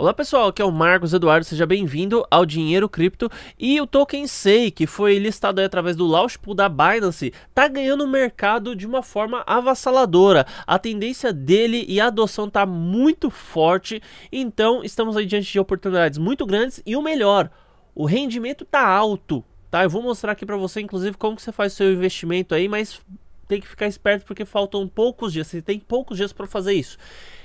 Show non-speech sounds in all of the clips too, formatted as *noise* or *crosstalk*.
Olá pessoal, aqui é o Marcos Eduardo, seja bem-vindo ao Dinheiro Cripto e o Token SEI, que foi listado através do Launch Pool da Binance, tá ganhando o mercado de uma forma avassaladora. A tendência dele e a adoção tá muito forte, então estamos aí diante de oportunidades muito grandes e o melhor, o rendimento tá alto, tá? Eu vou mostrar aqui para você inclusive como que você faz o seu investimento aí, mas tem que ficar esperto porque faltam poucos dias, você tem poucos dias para fazer isso.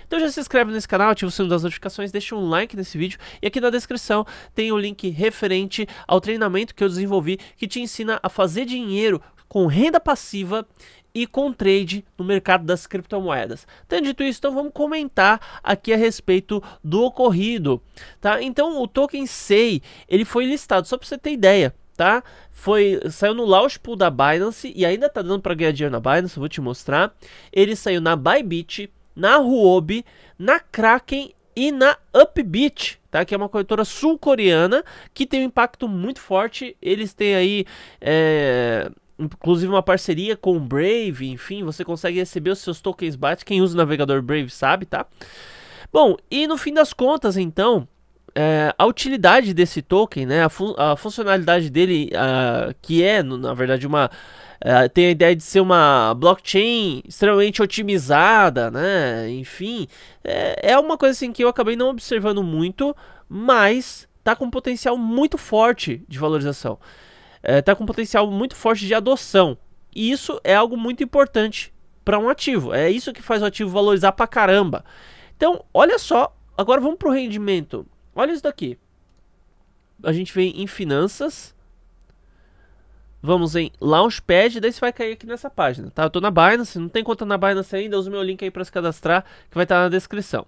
Então já se inscreve nesse canal, ativa o sininho das notificações, deixa um like nesse vídeo e aqui na descrição tem o link referente ao treinamento que eu desenvolvi que te ensina a fazer dinheiro com renda passiva e com trade no mercado das criptomoedas. Tendo dito isso, então vamos comentar aqui a respeito do ocorrido, tá? Então o token SEI, ele foi listado, só para você ter ideia, tá? Foi, saiu no launch pool da Binance e ainda tá dando para ganhar dinheiro na Binance, vou te mostrar. Ele saiu na Bybit, na Huobi, na Kraken e na Upbit, tá? Que é uma corretora sul-coreana que tem um impacto muito forte. Eles têm aí, é, inclusive, uma parceria com o Brave. Enfim, você consegue receber os seus tokens BAT. Quem usa o navegador Brave sabe, tá? Bom, e no fim das contas, então, é, a utilidade desse token, né? A, a funcionalidade dele, uh, que é, na verdade, uma Uh, tem a ideia de ser uma blockchain extremamente otimizada, né? Enfim, é, é uma coisa assim que eu acabei não observando muito, mas tá com um potencial muito forte de valorização. É, tá com um potencial muito forte de adoção. E isso é algo muito importante para um ativo. É isso que faz o ativo valorizar pra caramba. Então, olha só, agora vamos pro rendimento. Olha isso daqui. A gente vem em finanças Vamos em Launchpad, daí você vai cair aqui nessa página, tá? Eu tô na Binance, não tem conta na Binance ainda, usa o meu link aí para se cadastrar, que vai estar tá na descrição.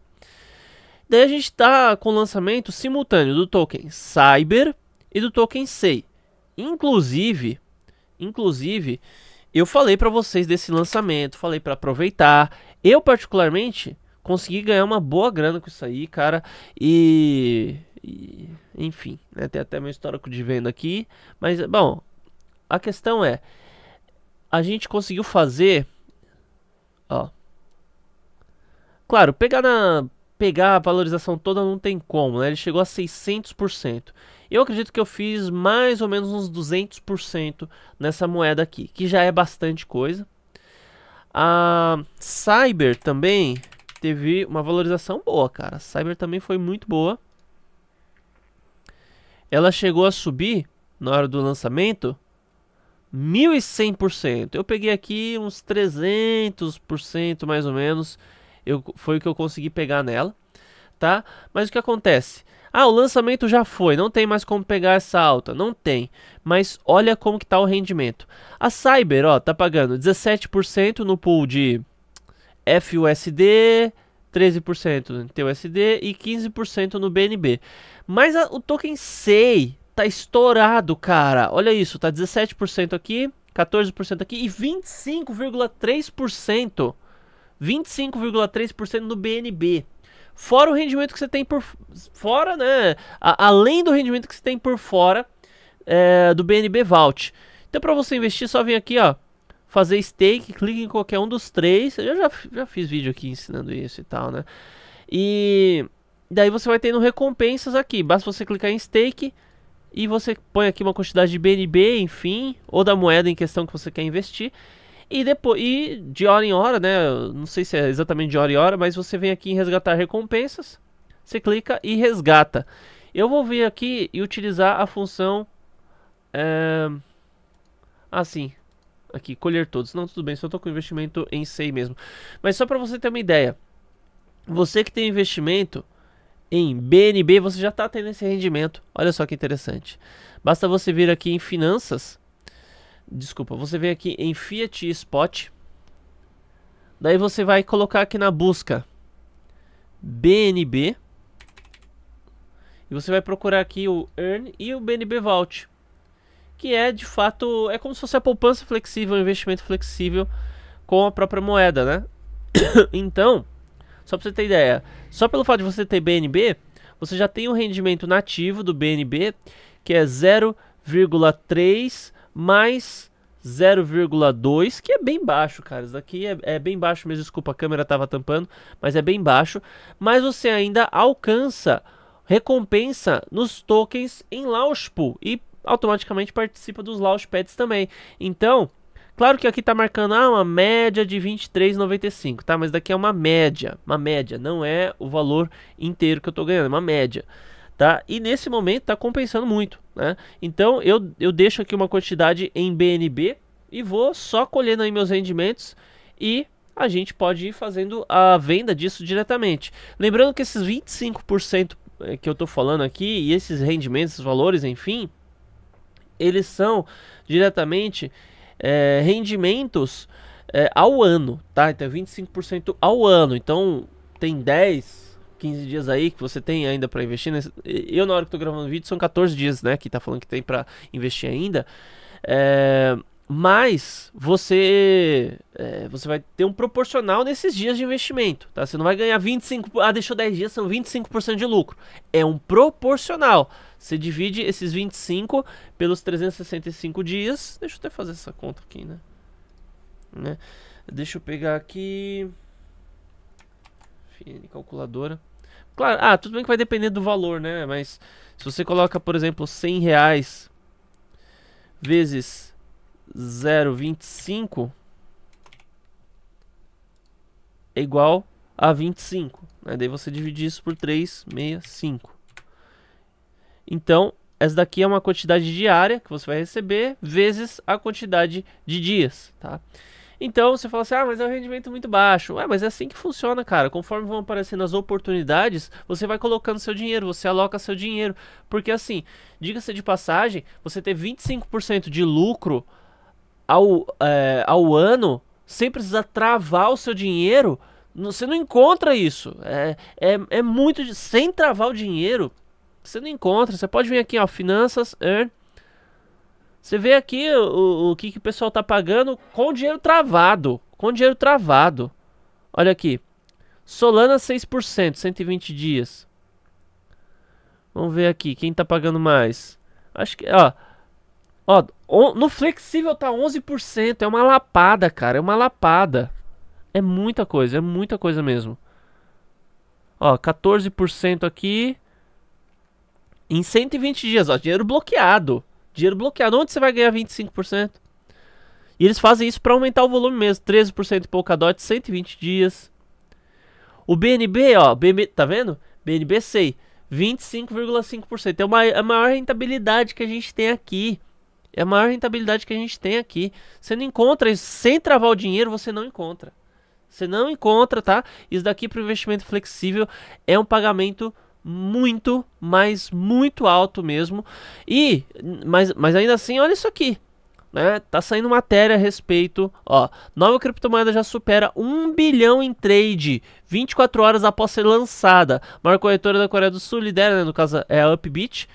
Daí a gente tá com o lançamento simultâneo do token Cyber e do token SEI. Inclusive, inclusive, eu falei para vocês desse lançamento, falei para aproveitar. Eu particularmente consegui ganhar uma boa grana com isso aí, cara, e, e enfim, né, tem até meu histórico de venda aqui, mas bom, a questão é, a gente conseguiu fazer, ó. Claro, pegar na pegar a valorização toda não tem como, né? Ele chegou a 600%. Eu acredito que eu fiz mais ou menos uns 200% nessa moeda aqui, que já é bastante coisa. A Cyber também teve uma valorização boa, cara. A Cyber também foi muito boa. Ela chegou a subir na hora do lançamento 1100%. Eu peguei aqui uns 300% mais ou menos. Eu, foi o que eu consegui pegar nela, tá? Mas o que acontece? Ah, o lançamento já foi, não tem mais como pegar essa alta, não tem. Mas olha como que tá o rendimento. A Cyber, ó, tá pagando 17% no pool de FUSD, 13% no TUSD e 15% no BNB. Mas a, o token SEI tá estourado, cara. Olha isso, tá 17% aqui, 14% aqui e 25,3%. 25,3% no BNB. Fora o rendimento que você tem por fora, né? A, além do rendimento que você tem por fora é, do BNB Vault. Então, para você investir, só vem aqui, ó, fazer stake, clique em qualquer um dos três. Eu já, já fiz vídeo aqui ensinando isso e tal, né? E daí você vai tendo recompensas aqui. Basta você clicar em stake e você põe aqui uma quantidade de BNB, enfim, ou da moeda em questão que você quer investir. E depois, e de hora em hora, né? Não sei se é exatamente de hora em hora, mas você vem aqui em resgatar recompensas. Você clica e resgata. Eu vou vir aqui e utilizar a função é, assim, aqui colher todos. Não, tudo bem, só estou com investimento em SEI mesmo. Mas só para você ter uma ideia, você que tem investimento em BNB, você já está tendo esse rendimento. Olha só que interessante. Basta você vir aqui em finanças. Desculpa, você vem aqui em Fiat Spot. Daí você vai colocar aqui na busca BNB. E você vai procurar aqui o Earn e o BNB Vault. Que é de fato, é como se fosse a poupança flexível, um investimento flexível com a própria moeda, né? *coughs* então, só para você ter ideia, só pelo fato de você ter BNB, você já tem um rendimento nativo do BNB que é 0,3 mais 0,2, que é bem baixo, cara. Isso daqui é, é, bem baixo mesmo. Desculpa, a câmera estava tampando, mas é bem baixo. Mas você ainda alcança recompensa nos tokens em Launchpool e automaticamente participa dos Launchpads também. Então, claro que aqui está marcando ah, uma média de 23,95, tá? Mas daqui é uma média, uma média, não é o valor inteiro que eu estou ganhando, é uma média. Tá? E nesse momento está compensando muito, né? Então eu, eu deixo aqui uma quantidade em BNB e vou só colhendo aí meus rendimentos e a gente pode ir fazendo a venda disso diretamente. Lembrando que esses 25% eh, que eu estou falando aqui e esses rendimentos, esses valores, enfim, eles são diretamente é, rendimentos é, ao ano, tá? Então 25% ao ano. Então tem 10, 15 dias aí que você tem ainda para investir. Nesse... Eu na hora que estou gravando o vídeo são 14 dias, né? Que tá falando que tem para investir ainda. É, mas você é, você vai ter um proporcional nesses dias de investimento, tá? Você não vai ganhar 25, ah, deixou 10 dias, são 25% de lucro. É um proporcional. Você divide esses 25 pelos 365 dias. Deixa eu até fazer essa conta aqui, né? né? Deixa eu pegar aqui calculadora. Claro, ah, tudo bem que vai depender do valor, né? Mas se você coloca, por exemplo, 100 reais vezes 0,25 é igual a 25. Né? Daí você divide isso por 365. Então, essa daqui é uma quantidade diária que você vai receber vezes a quantidade de dias, tá? Então você fala assim: ah, mas é um rendimento muito baixo. Ué, mas é assim que funciona, cara. Conforme vão aparecendo as oportunidades, você vai colocando seu dinheiro, você aloca seu dinheiro. Porque assim, diga-se de passagem, você ter 25% de lucro ao, é, ao ano sem precisar travar o seu dinheiro, você não encontra isso. É, é, é muito. Sem travar o dinheiro, você não encontra. Você pode vir aqui, ó, finanças, earn. Você vê aqui o, o que, que o pessoal tá pagando com dinheiro travado. Com dinheiro travado. Olha aqui. Solana 6%, 120 dias. Vamos ver aqui, quem tá pagando mais? Acho que, ó, Ó, no flexível tá 11%. É uma lapada, cara. É uma lapada. É muita coisa. É muita coisa mesmo. Ó, 14% aqui. Em 120 dias, ó. Dinheiro bloqueado. Dinheiro bloqueado. Onde você vai ganhar 25%? E eles fazem isso para aumentar o volume mesmo. 13% em Polkadot, 120 dias. O BNB, ó. BNB, tá vendo? BNB sei. 25,5%. É uma, é a maior rentabilidade que a gente tem aqui. É a maior rentabilidade que a gente tem aqui. Você não encontra isso. Sem travar o dinheiro, você não encontra. Você não encontra, tá? Isso daqui para investimento flexível é um pagamento muito, mas muito alto mesmo. E, mas, mas ainda assim, olha isso aqui. Né? Tá saindo matéria a respeito. Ó, nova criptomoeda já supera 1 bilhão em trade 24 horas após ser lançada. Maior corretora da Coreia do Sul lidera, né? no caso é a Upbit.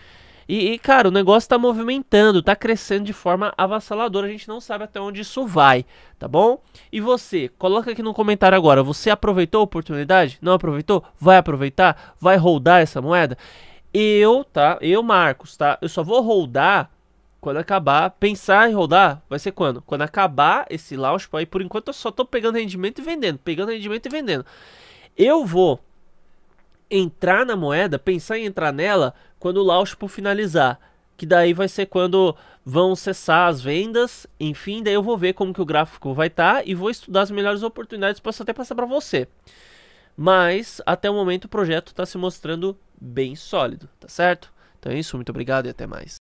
E, e, cara, o negócio tá movimentando, tá crescendo de forma avassaladora. A gente não sabe até onde isso vai, tá bom? E você, coloca aqui no comentário agora. Você aproveitou a oportunidade? Não aproveitou? Vai aproveitar? Vai holdar essa moeda? Eu, tá? Eu, Marcos, tá? Eu só vou holdar quando acabar. Pensar em holdar vai ser quando? Quando acabar esse launch. Aí por enquanto eu só tô pegando rendimento e vendendo. Pegando rendimento e vendendo. Eu vou entrar na moeda, pensar em entrar nela quando o Launchpool finalizar. Que daí vai ser quando vão cessar as vendas, enfim, daí eu vou ver como que o gráfico vai estar tá, e vou estudar as melhores oportunidades, posso até passar para você. Mas até o momento o projeto está se mostrando bem sólido, tá certo? Então é isso, muito obrigado e até mais.